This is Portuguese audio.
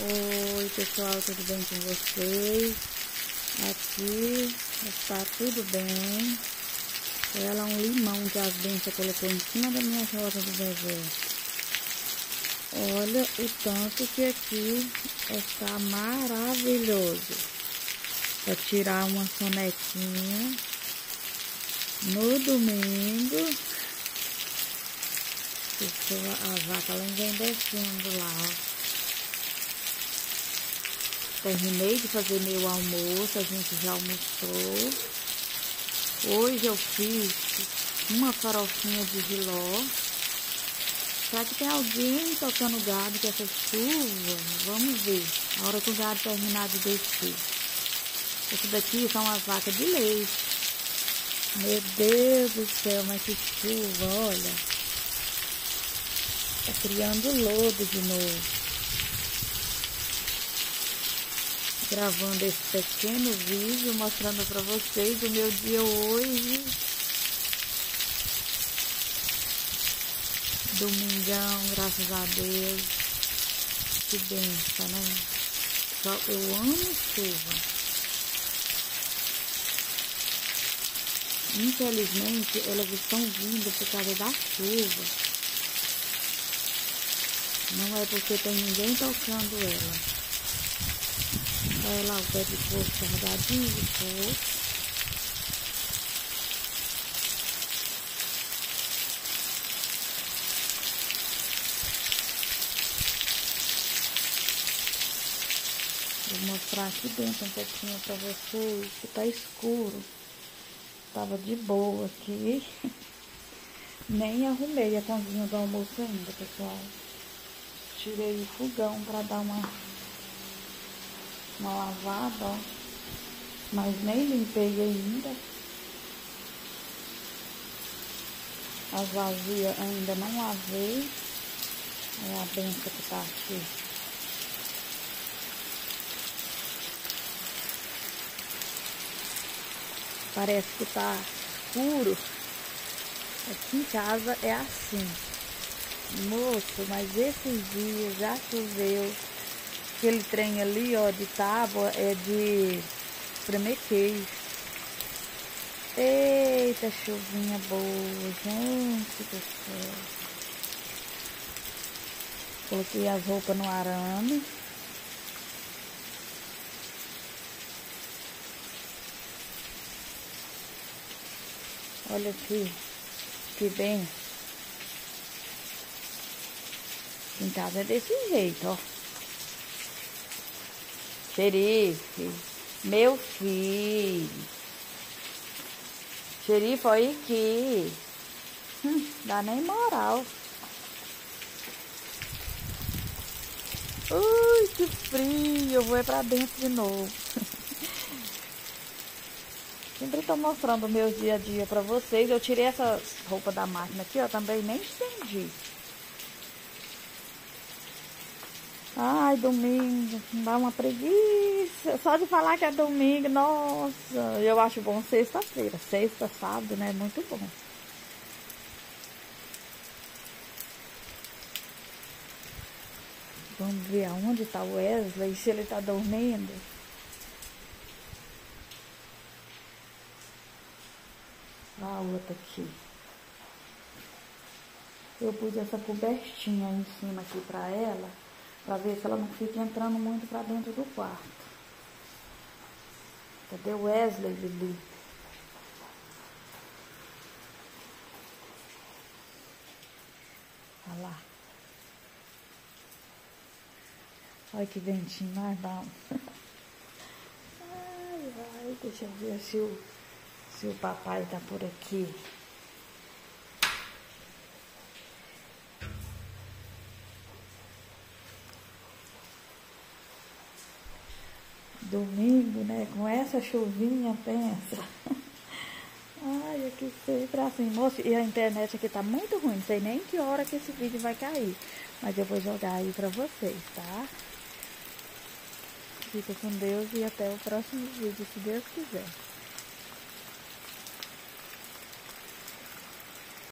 Oi pessoal, tudo bem com vocês? Aqui está tudo bem. Ela é um limão as bênçãos colocou em cima da minha rosa do deserto. Olha o tanto que aqui está maravilhoso. Para tirar uma sonequinha no domingo. A vaca ela vem descendo lá. Terminei de fazer meu almoço, a gente já almoçou. Hoje eu fiz uma farofinha de giló. Será que tem alguém tocando gado com essa chuva? Vamos ver. A hora que o gado terminar de descer. Esse daqui são as vacas de leite. Meu Deus do céu, mas que chuva, olha. Tá criando lodo de novo. Gravando esse pequeno vídeo mostrando para vocês o meu dia hoje. Domingão, graças a Deus. Que benção, né? Eu amo chuva. Infelizmente, elas estão vindo por causa da chuva. Não é porque tem ninguém tocando ela. Olha lá o pé de porco carregadinho de porco. Vou mostrar aqui dentro um pouquinho pra vocês, que tá escuro. Tava de boa aqui. Nem arrumei a cozinha do almoço ainda, pessoal. Tirei o fogão pra dar uma uma lavada, ó. Mas nem limpei ainda. As vazias ainda não lavei. É a benção que tá aqui. Parece que tá escuro. Aqui em casa é assim. Moço, mas esses dias já choveu Aquele trem ali, ó, de tábua é de espremer queijo. Eita, chuvinha boa, gente do céu. Coloquei as roupas no arame. Olha aqui, que bem. Em casa é desse jeito, ó. Xerife, meu filho. Xerife, olha aqui. Hum, dá nem moral. Ui, que frio. Eu vou ir pra dentro de novo. Sempre tô mostrando o meu dia a dia pra vocês. Eu tirei essa roupa da máquina aqui, ó. Também nem estendi. Ai, domingo, dá uma preguiça. Só de falar que é domingo, nossa, eu acho bom sexta-feira. Sexta, sábado, né? Muito bom. Vamos ver aonde está o Wesley, se ele está dormindo. A outra aqui. Eu pus essa cobertinha em cima aqui para ela para ver se ela não fica entrando muito para dentro do quarto. Cadê Wesley, Lili? Olha lá. Olha que ventinho mais bom. Ai, ai, deixa eu ver se o, se o papai tá por aqui. Domingo, né? Com essa chuvinha, pensa. Ai, aqui sempre assim, moço. E a internet aqui tá muito ruim. Não sei nem que hora que esse vídeo vai cair. Mas eu vou jogar aí pra vocês, tá? Fica com Deus e até o próximo vídeo, se Deus quiser.